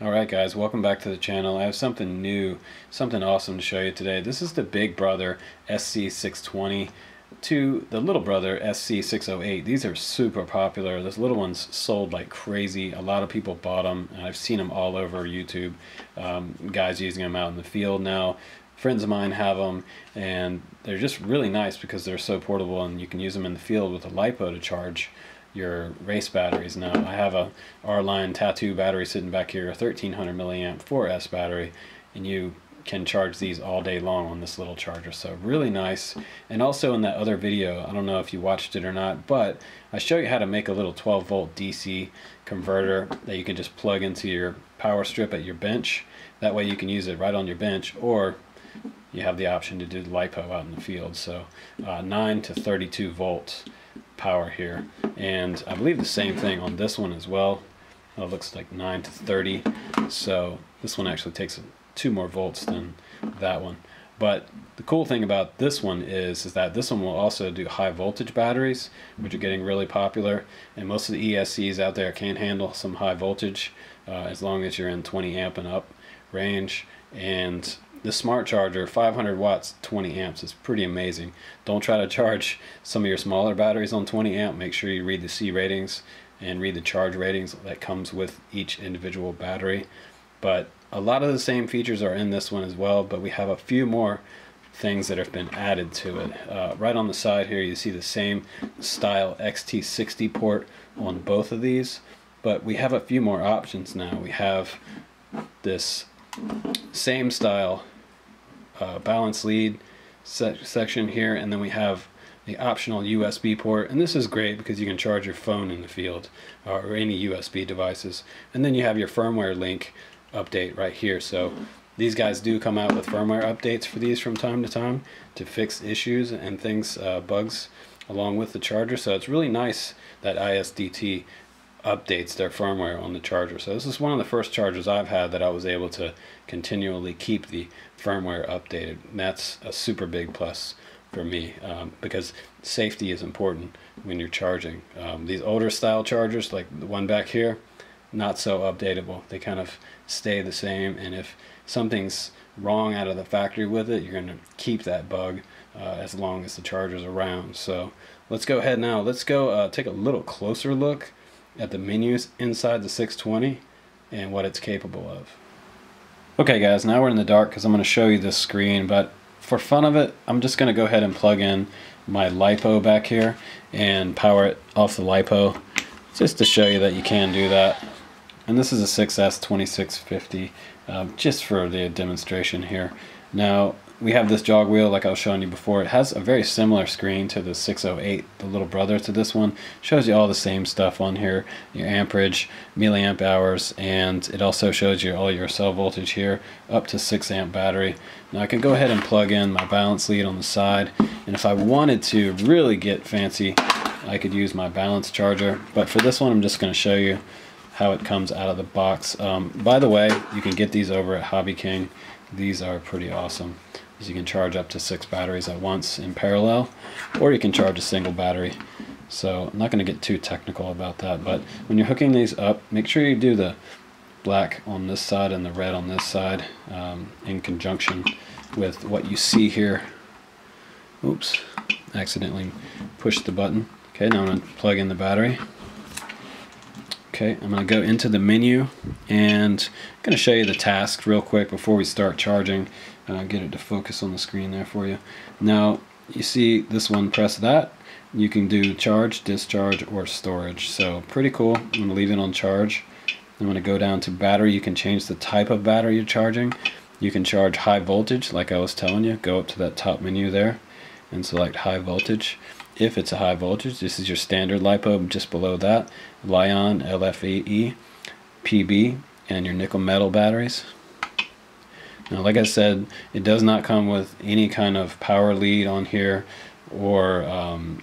Alright guys, welcome back to the channel. I have something new, something awesome to show you today. This is the Big Brother SC620 to the Little Brother SC608. These are super popular. Those little ones sold like crazy. A lot of people bought them. And I've seen them all over YouTube. Um, guys using them out in the field now. Friends of mine have them and they're just really nice because they're so portable and you can use them in the field with a LiPo to charge your race batteries. Now I have a R-Line Tattu battery sitting back here, a 1300 milliamp 4S battery, and you can charge these all day long on this little charger. So really nice. And also in that other video, I don't know if you watched it or not, but I show you how to make a little 12 volt DC converter that you can just plug into your power strip at your bench. That way you can use it right on your bench or you have the option to do LiPo out in the field. So uh, 9 to 32 volts power here and I believe the same thing on this one as well it looks like 9 to 30 so this one actually takes two more volts than that one but the cool thing about this one is, is that this one will also do high voltage batteries, which are getting really popular. And most of the ESCs out there can handle some high voltage uh, as long as you're in 20 amp and up range. And the smart charger 500 watts 20 amps is pretty amazing. Don't try to charge some of your smaller batteries on 20 amp. Make sure you read the C ratings and read the charge ratings that comes with each individual battery. But a lot of the same features are in this one as well but we have a few more things that have been added to it. Uh, right on the side here you see the same style XT60 port on both of these but we have a few more options now. We have this same style uh, balance lead se section here and then we have the optional USB port and this is great because you can charge your phone in the field uh, or any USB devices and then you have your firmware link update right here. So these guys do come out with firmware updates for these from time to time to fix issues and things uh, bugs along with the charger so it's really nice that ISDT updates their firmware on the charger. So this is one of the first chargers I've had that I was able to continually keep the firmware updated. And that's a super big plus for me um, because safety is important when you're charging. Um, these older style chargers, like the one back here, not so updatable. They kind of stay the same, and if something's wrong out of the factory with it, you're going to keep that bug uh, as long as the charger's around. So let's go ahead now. Let's go uh, take a little closer look at the menus inside the 620 and what it's capable of. Okay guys, now we're in the dark because I'm going to show you this screen, but for fun of it, I'm just going to go ahead and plug in my LiPo back here and power it off the LiPo just to show you that you can do that. And this is a 6S 2650 um, just for the demonstration here. Now we have this jog wheel like I was showing you before. It has a very similar screen to the 608, the little brother to this one. Shows you all the same stuff on here, your amperage, milliamp hours, and it also shows you all your cell voltage here, up to 6 amp battery. Now I can go ahead and plug in my balance lead on the side, and if I wanted to really get fancy, I could use my balance charger. But for this one, I'm just going to show you how it comes out of the box. Um, by the way, you can get these over at Hobby King. These are pretty awesome you can charge up to six batteries at once in parallel or you can charge a single battery. So I'm not going to get too technical about that but when you're hooking these up make sure you do the black on this side and the red on this side um, in conjunction with what you see here. Oops accidentally pushed the button. Okay now I'm going to plug in the battery. Okay, I'm going to go into the menu and I'm going to show you the task real quick before we start charging. Uh, get it to focus on the screen there for you. Now, you see this one, press that. You can do charge, discharge, or storage. So pretty cool. I'm going to leave it on charge. I'm going to go down to battery. You can change the type of battery you're charging. You can charge high voltage, like I was telling you. Go up to that top menu there and select high voltage if it's a high voltage. This is your standard LiPo just below that. Li-ion, LFE, PB, and your nickel metal batteries. Now, like I said, it does not come with any kind of power lead on here or um,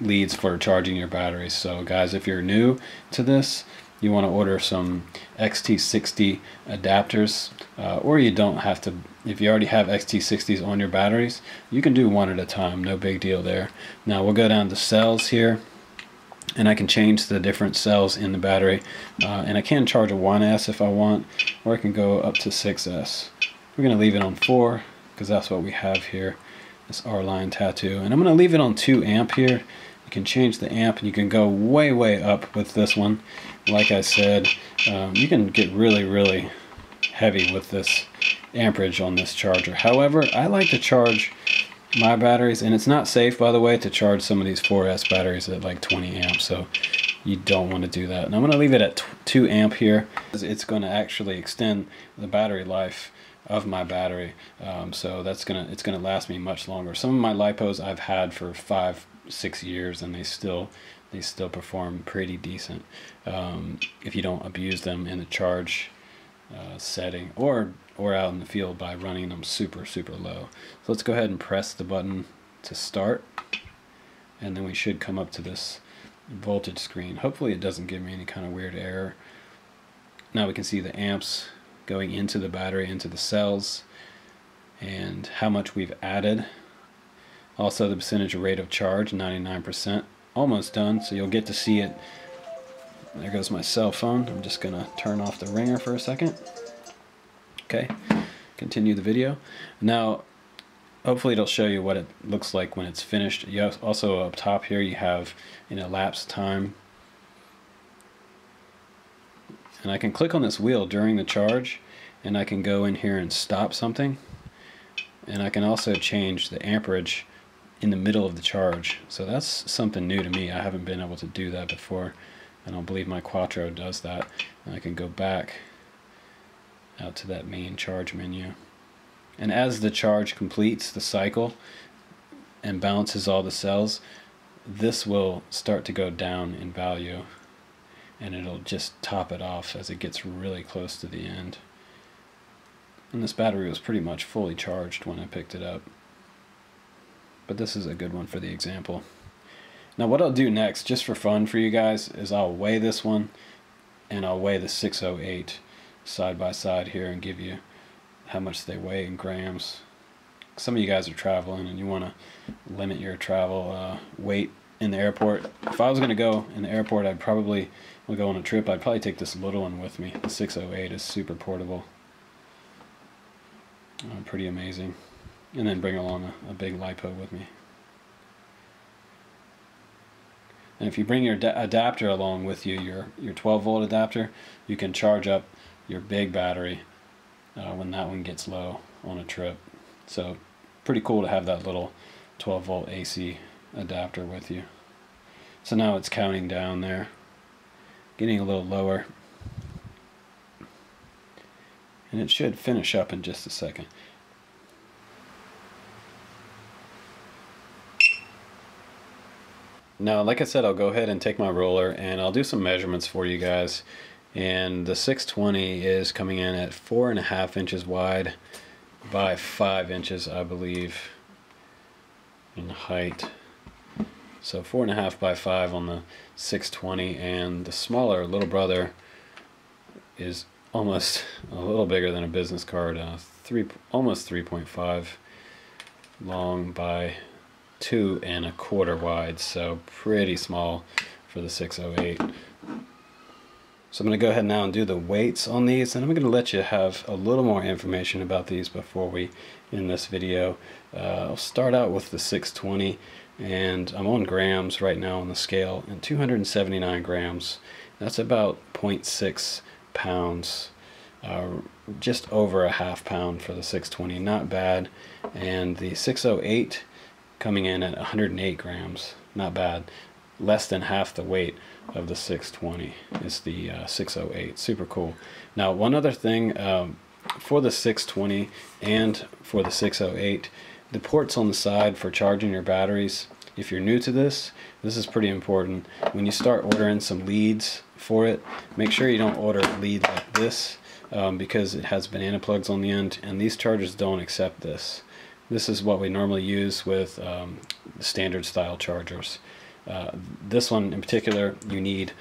leads for charging your batteries. So guys, if you're new to this, you want to order some XT60 adapters uh, or you don't have to if you already have XT60s on your batteries you can do one at a time. No big deal there. Now we'll go down to cells here and I can change the different cells in the battery uh, and I can charge a 1S if I want or I can go up to 6S. We're going to leave it on 4 because that's what we have here this R-line Tattu. And I'm going to leave it on 2 amp here. You can change the amp and you can go way way up with this one. Like I said um, you can get really really heavy with this amperage on this charger. However I like to charge my batteries and it's not safe by the way to charge some of these 4S batteries at like 20 amps so you don't want to do that. And I'm going to leave it at 2 amp here it's going to actually extend the battery life of my battery um, so that's gonna it's gonna last me much longer. Some of my lipos I've had for five six years and they still they still perform pretty decent um, if you don't abuse them in the charge uh, setting or or out in the field by running them super, super low. So let's go ahead and press the button to start. And then we should come up to this voltage screen. Hopefully it doesn't give me any kind of weird error. Now we can see the amps going into the battery, into the cells, and how much we've added. Also the percentage rate of charge, 99%. Almost done, so you'll get to see it. There goes my cell phone. I'm just going to turn off the ringer for a second. Okay, continue the video. Now, hopefully it'll show you what it looks like when it's finished. You also up top here you have an elapsed time. And I can click on this wheel during the charge and I can go in here and stop something. And I can also change the amperage in the middle of the charge. So that's something new to me. I haven't been able to do that before. I don't believe my Quattro does that. And I can go back out to that main charge menu. And as the charge completes the cycle and balances all the cells, this will start to go down in value and it'll just top it off as it gets really close to the end. And this battery was pretty much fully charged when I picked it up. But this is a good one for the example. Now what I'll do next, just for fun for you guys, is I'll weigh this one and I'll weigh the 608 side by side here and give you how much they weigh in grams. Some of you guys are traveling and you want to limit your travel uh, weight in the airport. If I was going to go in the airport, I'd probably would go on a trip. I'd probably take this little one with me. The 608 is super portable. Uh, pretty amazing. And then bring along a, a big LiPo with me. And if you bring your adapter along with you, your, your 12 volt adapter, you can charge up your big battery uh, when that one gets low on a trip. So pretty cool to have that little 12 volt AC adapter with you. So now it's counting down there, getting a little lower. And it should finish up in just a second. Now, like I said, I'll go ahead and take my roller and I'll do some measurements for you guys. And the 620 is coming in at four and a half inches wide by five inches I believe in height. So four and a half by five on the 620 and the smaller little brother is almost a little bigger than a business card uh, three almost 3.5 long by two and a quarter wide so pretty small for the 608 so I'm going to go ahead now and do the weights on these and I'm going to let you have a little more information about these before we end this video. Uh, I'll start out with the 620 and I'm on grams right now on the scale and 279 grams. That's about 0.6 pounds. Uh, just over a half pound for the 620, not bad. And the 608 coming in at 108 grams, not bad. Less than half the weight of the 620 is the uh, 608 super cool. Now one other thing um, for the 620 and for the 608 the ports on the side for charging your batteries if you're new to this this is pretty important. When you start ordering some leads for it make sure you don't order a lead like this um, because it has banana plugs on the end and these chargers don't accept this this is what we normally use with um, standard style chargers uh, this one in particular, you need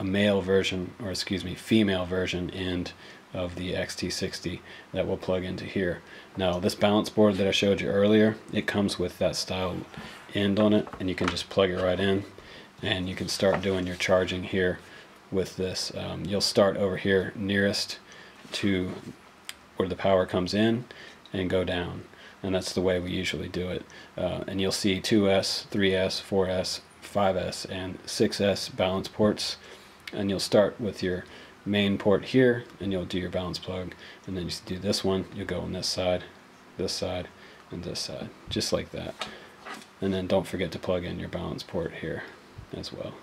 a male version, or excuse me, female version end of the XT60 that will plug into here. Now this balance board that I showed you earlier, it comes with that style end on it and you can just plug it right in and you can start doing your charging here with this. Um, you'll start over here nearest to where the power comes in and go down. And that's the way we usually do it. Uh, and you'll see 2S, 3S, 4S, 5S, and 6S balance ports. And you'll start with your main port here, and you'll do your balance plug. And then you do this one, you'll go on this side, this side, and this side, just like that. And then don't forget to plug in your balance port here as well.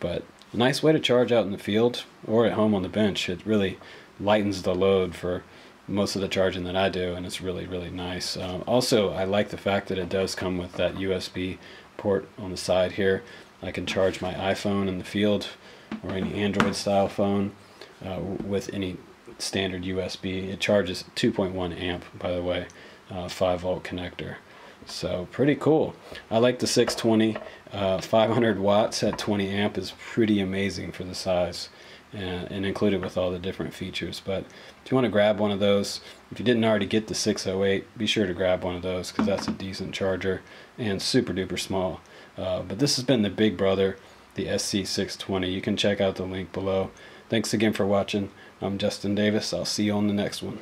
But a nice way to charge out in the field or at home on the bench. It really lightens the load for most of the charging that I do, and it's really, really nice. Uh, also, I like the fact that it does come with that USB port on the side here. I can charge my iPhone in the field or any Android style phone uh, with any standard USB. It charges 2.1 amp, by the way, uh, 5 volt connector. So pretty cool. I like the 620. Uh, 500 watts at 20 amp is pretty amazing for the size and, and included with all the different features. But if you want to grab one of those, if you didn't already get the 608, be sure to grab one of those because that's a decent charger and super duper small. Uh, but this has been the Big Brother, the SC620. You can check out the link below. Thanks again for watching. I'm Justin Davis. I'll see you on the next one.